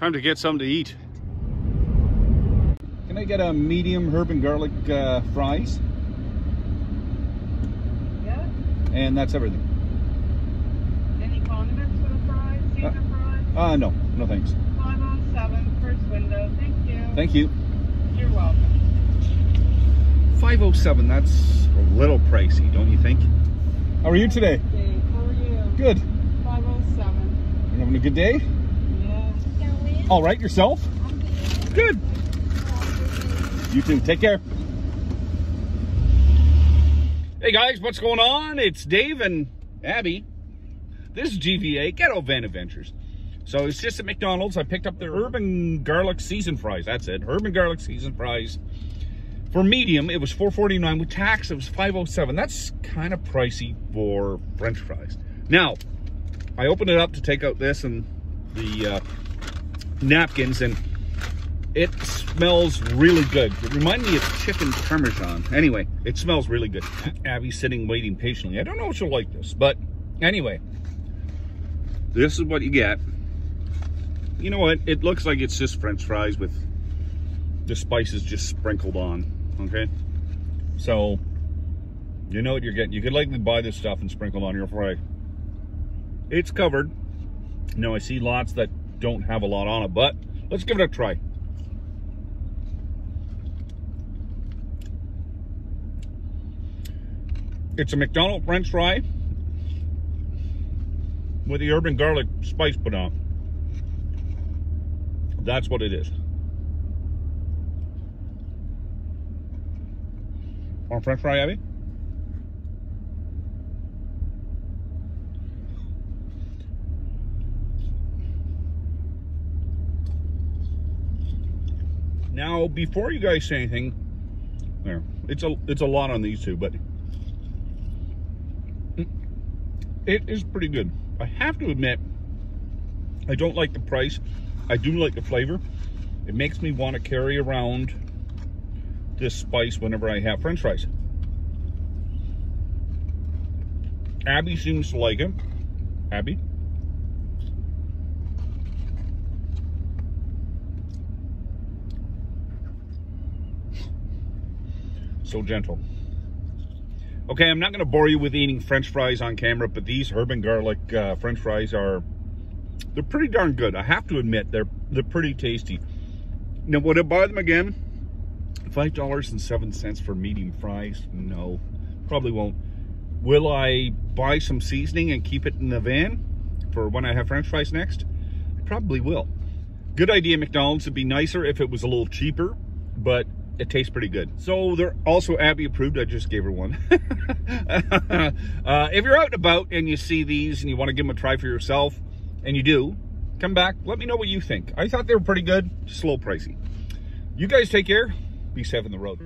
Time to get something to eat. Can I get a medium herb and garlic uh, fries? Yeah. And that's everything. Any condiments for the fries? Caesar fries? Uh, no, no thanks. 507, first window. Thank you. Thank you. You're welcome. 507, that's a little pricey, don't you think? How are you today? Dave, how are you? Good. 507. You having a good day? All right, yourself? Good. You too. Take care. Hey guys, what's going on? It's Dave and Abby. This is GVA, Ghetto Van Adventures. So it's just at McDonald's. I picked up the herb and garlic season fries. That's it. Herb and garlic season fries. For medium, it was $4.49. With tax, it was $5.07. That's kind of pricey for french fries. Now, I opened it up to take out this and the uh, napkins, and it smells really good. It reminded me of chicken parmesan. Anyway, it smells really good. Abby's sitting waiting patiently. I don't know if she'll like this, but anyway, this is what you get. You know what? It looks like it's just french fries with the spices just sprinkled on, okay? So, you know what you're getting. You could likely buy this stuff and sprinkle on your fry. It's covered. Now, I see lots that don't have a lot on it, but let's give it a try. It's a McDonald's french fry with the herb and garlic spice put on. That's what it is. A french fry, Abby? Now, before you guys say anything, there, it's a it's a lot on these two, but it is pretty good. I have to admit, I don't like the price. I do like the flavor. It makes me want to carry around this spice whenever I have french fries. Abby seems to like it. Abby? So gentle. Okay, I'm not going to bore you with eating french fries on camera, but these herb and garlic uh, french fries are, they're pretty darn good. I have to admit, they're, they're pretty tasty. Now, would I buy them again? $5.07 for medium fries? No, probably won't. Will I buy some seasoning and keep it in the van for when I have french fries next? I probably will. Good idea, McDonald's. It'd be nicer if it was a little cheaper, but it tastes pretty good. So they're also Abby approved. I just gave her one. uh, if you're out and about and you see these and you want to give them a try for yourself, and you do, come back. Let me know what you think. I thought they were pretty good. Just a little pricey. You guys take care. Be safe on the road.